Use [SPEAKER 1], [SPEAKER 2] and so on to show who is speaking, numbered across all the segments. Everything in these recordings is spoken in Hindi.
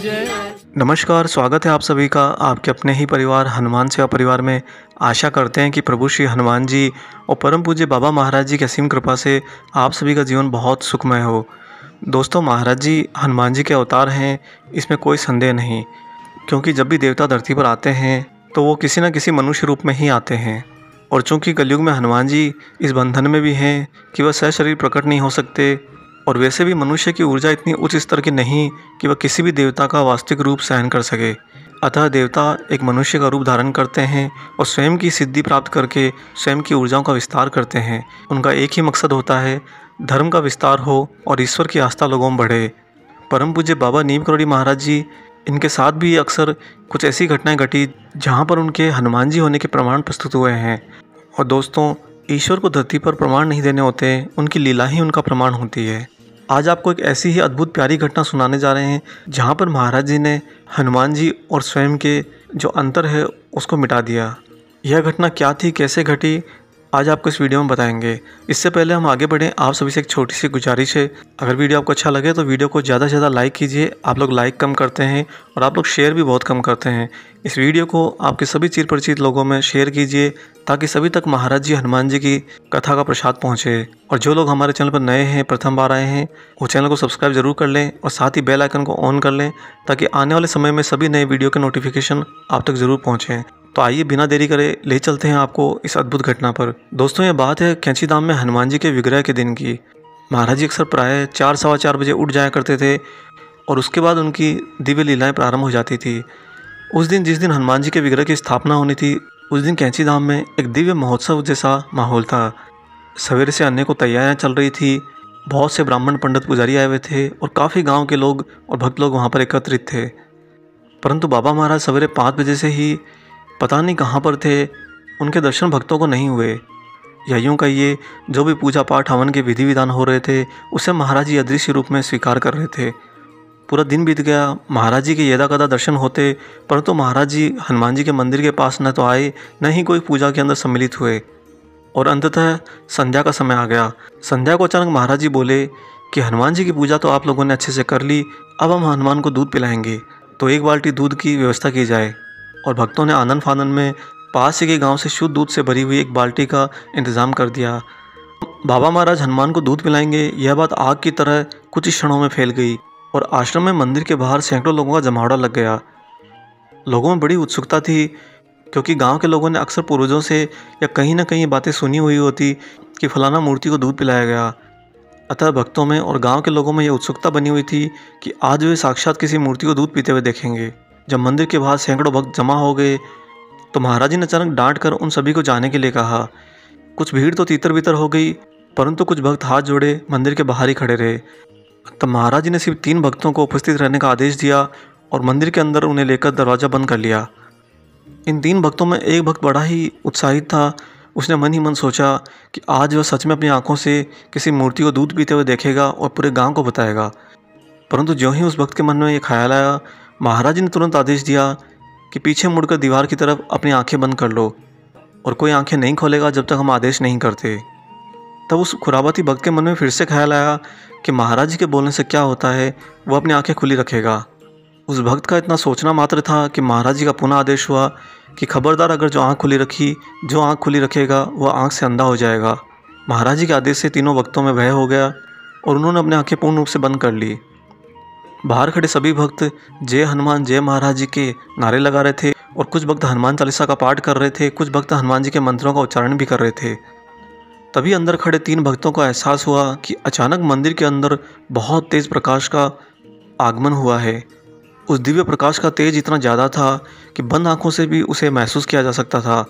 [SPEAKER 1] नमस्कार, स्वागत है आप सभी का आपके अपने ही परिवार, हनुमान सेवा परिवार में। आशा करते हैं कि प्रभु श्री हनुमान जी और परम पूज्य बाबा महाराज जी की असीम कृपा से आप सभी का जीवन बहुत सुखमय हो। दोस्तों, महाराज जी, हनुमान जी के अवतार हैं, इसमें कोई संदेह नहीं, क्योंकि जब भी देवता धरती पर आते हैं तो वो किसी न किसी मनुष्य रूप में ही आते हैं। और चूँकि कलयुग में हनुमान जी इस बंधन में भी हैं कि वह सशरीर प्रकट नहीं हो सकते और वैसे भी मनुष्य की ऊर्जा इतनी उच्च स्तर की नहीं कि वह किसी भी देवता का वास्तविक रूप सहन कर सके। अतः देवता एक मनुष्य का रूप धारण करते हैं और स्वयं की सिद्धि प्राप्त करके स्वयं की ऊर्जाओं का विस्तार करते हैं। उनका एक ही मकसद होता है, धर्म का विस्तार हो और ईश्वर की आस्था लोगों में बढ़े। परम पूज्य बाबा नीम करोड़ी महाराज जी, इनके साथ भी अक्सर कुछ ऐसी घटनाएँ घटी जहाँ पर उनके हनुमान जी होने के प्रमाण प्रस्तुत हुए हैं। और दोस्तों, ईश्वर को धरती पर प्रमाण नहीं देने होते, उनकी लीला ही उनका प्रमाण होती है। आज आपको एक ऐसी ही अद्भुत प्यारी घटना सुनाने जा रहे हैं, जहाँ पर महाराज जी ने हनुमान जी और स्वयं के जो अंतर है, उसको मिटा दिया। यह घटना क्या थी, कैसे घटी आज आपको इस वीडियो में बताएँगे। इससे पहले हम आगे बढ़ें। आप सभी से एक छोटी सी गुजारिश है। अगर वीडियो आपको अच्छा लगे तो वीडियो को ज़्यादा से ज़्यादा लाइक कीजिए। आप लोग लाइक कम करते हैं और आप लोग शेयर भी बहुत कम करते हैं। इस वीडियो को आपके सभी चिर परिचित लोगों में शेयर कीजिए ताकि सभी तक महाराज जी, हनुमान जी की कथा का प्रसाद पहुँचे। और जो लोग हमारे चैनल पर नए हैं, प्रथम बार आए हैं, वो चैनल को सब्सक्राइब ज़रूर कर लें और साथ ही बेल आइकन को ऑन कर लें ताकि आने वाले समय में सभी नए वीडियो के नोटिफिकेशन आप तक ज़रूर पहुँचें। तो आइए बिना देरी करे ले चलते हैं आपको इस अद्भुत घटना पर। दोस्तों ये बात है कैंची धाम में हनुमान जी के विग्रह के दिन की। महाराज जी अक्सर प्राय चार, सवा चार बजे उठ जाया करते थे और उसके बाद उनकी दिव्य लीलाएँ प्रारंभ हो जाती थी। उस दिन, जिस दिन हनुमान जी के विग्रह की स्थापना होनी थी, उस दिन कैंची धाम में एक दिव्य महोत्सव जैसा माहौल था। सवेरे से अन्य को तैयारियाँ चल रही थी, बहुत से ब्राह्मण पंडित पुजारी आए हुए थे और काफ़ी गाँव के लोग और भक्त लोग वहाँ पर एकत्रित थे। परंतु बाबा महाराज सवेरे पाँच बजे से ही पता नहीं कहाँ पर थे। उनके दर्शन भक्तों को नहीं हुए। या यूँ कहिए, जो भी पूजा पाठ हवन के विधि विधान हो रहे थे, उसे महाराज जी अदृश्य रूप में स्वीकार कर रहे थे। पूरा दिन बीत गया, महाराज जी के यदा कदा दर्शन होते, परंतु तो महाराज जी हनुमान जी के मंदिर के पास न तो आए, न ही कोई पूजा के अंदर सम्मिलित हुए। और अंततः संध्या का समय आ गया। संध्या को अचानक महाराज जी बोले कि, हनुमान जी की पूजा तो आप लोगों ने अच्छे से कर ली, अब हम हनुमान को दूध पिलाएँगे। तो एक बाल्टी दूध की व्यवस्था की जाए। और भक्तों ने आनंद फानंद में पास के गाँव से शुद्ध दूध से भरी हुई एक बाल्टी का इंतज़ाम कर दिया। बाबा महाराज हनुमान को दूध पिलाएँगे, यह बात आग की तरह कुछ ही क्षणों में फैल गई और आश्रम में मंदिर के बाहर सैकड़ों लोगों का जमावड़ा लग गया। लोगों में बड़ी उत्सुकता थी, क्योंकि गाँव के लोगों ने अक्सर पूर्वजों से या कहीं ना कहीं बातें सुनी हुई होती कि फलाना मूर्ति को दूध पिलाया गया। अतः भक्तों में और गाँव के लोगों में यह उत्सुकता बनी हुई थी कि आज वे साक्षात किसी मूर्ति को दूध पीते हुए देखेंगे। जब मंदिर के बाहर सैकड़ों भक्त जमा हो गए तो महाराज जी ने अचानक डांट कर उन सभी को जाने के लिए कहा। कुछ भीड़ तो तीतर बीतर हो गई, परंतु कुछ भक्त हाथ जोड़े मंदिर के बाहर ही खड़े रहे। तब महाराज जी ने सिर्फ़ तीन भक्तों को उपस्थित रहने का आदेश दिया और मंदिर के अंदर उन्हें लेकर दरवाज़ा बंद कर लिया। इन तीन भक्तों में एक भक्त बड़ा ही उत्साहित था। उसने मन ही मन सोचा कि आज वह सच में अपनी आँखों से किसी मूर्ति को दूध पीते हुए देखेगा और पूरे गाँव को बताएगा। परंतु जो ही उस भक्त के मन में ये ख्याल आया महाराज ने तुरंत आदेश दिया कि पीछे मुड़कर दीवार की तरफ़ अपनी आँखें बंद कर लो और कोई आँखें नहीं खोलेगा जब तक हम आदेश नहीं करते। तब उस खुराबाती भक्त के मन में फिर से ख्याल आया कि महाराज जी के बोलने से क्या होता है, वो अपनी आँखें खुली रखेगा। उस भक्त का इतना सोचना मात्र था कि महाराज जी का पुनः आदेश हुआ कि खबरदार अगर जो आँख खुली रखी, जो आँख खुली रखेगा, वह आँख से अंधा हो जाएगा। महाराज जी के आदेश से तीनों वक्तों में भय हो गया और उन्होंने अपनी आँखें पूर्ण रूप से बंद कर ली। बाहर खड़े सभी भक्त जय हनुमान, जय महाराज जी के नारे लगा रहे थे और कुछ भक्त हनुमान चालीसा का पाठ कर रहे थे, कुछ भक्त हनुमान जी के मंत्रों का उच्चारण भी कर रहे थे। तभी अंदर खड़े तीन भक्तों को एहसास हुआ कि अचानक मंदिर के अंदर बहुत तेज प्रकाश का आगमन हुआ है। उस दिव्य प्रकाश का तेज इतना ज़्यादा था कि बंद आँखों से भी उसे महसूस किया जा सकता था।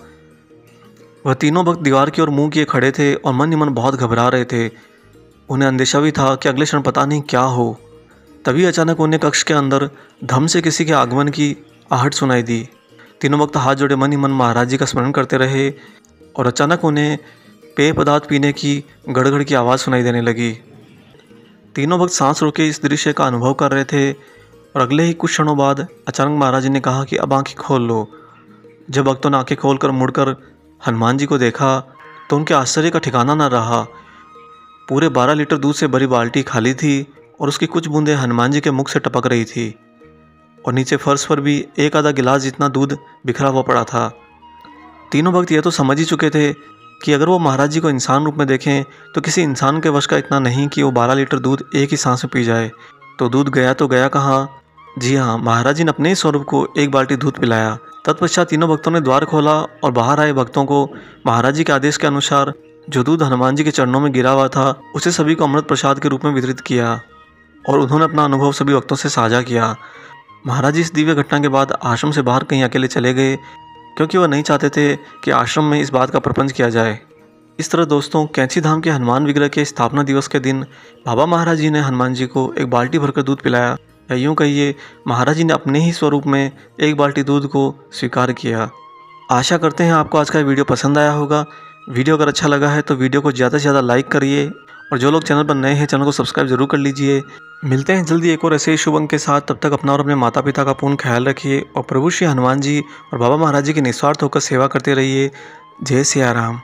[SPEAKER 1] वह तीनों भक्त दीवार की ओर मुँह किए खड़े थे और मन ही मन बहुत घबरा रहे थे। उन्हें अंदेशा भी था कि अगले क्षण पता नहीं क्या हो। तभी अचानक उन्हें कक्ष के अंदर धम से किसी के आगमन की आहट सुनाई दी। तीनों वक्त हाथ जोड़े मन ही मन महाराज जी का स्मरण करते रहे और अचानक उन्हें पेय पदार्थ पीने की गड़गड़ की आवाज़ सुनाई देने लगी। तीनों वक्त सांस रोके इस दृश्य का अनुभव कर रहे थे और अगले ही कुछ क्षणों बाद अचानक महाराज जी ने कहा कि अब आँखें खोल लो। जब भक्तों ने आँखें खोल कर मुड़कर हनुमान जी को देखा तो उनके आश्चर्य का ठिकाना न रहा। पूरे बारह लीटर दूध से भरी बाल्टी खाली थी और उसकी कुछ बूंदें हनुमान जी के मुख से टपक रही थी। और नीचे फर्श पर भी एक आधा गिलास जितना दूध बिखरा हुआ पड़ा था। तीनों भक्त यह तो समझ ही चुके थे कि अगर वो महाराज जी को इंसान रूप में देखें तो किसी इंसान के वश का इतना नहीं कि वो बारह लीटर दूध एक ही सांस में पी जाए। तो दूध गया तो गया कहाँ? जी हाँ महाराज जी ने अपने ही स्वरूप को एक बाल्टी दूध पिलाया। तत्पश्चात तीनों भक्तों ने द्वार खोला और बाहर आए भक्तों को महाराज जी के आदेश के अनुसार जो दूध हनुमान जी के चरणों में गिरा हुआ था, उसे सभी को अमृत प्रसाद के रूप में वितरित किया। और उन्होंने अपना अनुभव सभी वक्तों से साझा किया। महाराज जी, इस दिव्य घटना के बाद आश्रम से बाहर कहीं अकेले चले गए, क्योंकि वह नहीं चाहते थे कि आश्रम में इस बात का प्रपंच किया जाए। इस तरह दोस्तों, कैंची धाम के हनुमान विग्रह के स्थापना दिवस के दिन बाबा महाराज जी ने हनुमान जी को एक बाल्टी भरकर दूध पिलाया। या यूँ कहिए, महाराज जी ने अपने ही स्वरूप में एक बाल्टी दूध को स्वीकार किया। आशा करते हैं आपको आज का वीडियो पसंद आया होगा। वीडियो अगर अच्छा लगा है तो वीडियो को ज़्यादा से ज़्यादा लाइक करिए और जो लोग चैनल पर नए हैं, चैनल को सब्सक्राइब ज़रूर कर लीजिए। मिलते हैं जल्दी एक और ऐसे शुभ अंक के साथ। तब तक अपना और अपने माता पिता का पूर्ण ख्याल रखिए और प्रभु श्री हनुमान जी और बाबा महाराज जी की निस्वार्थ होकर सेवा करते रहिए। जय सिया राम।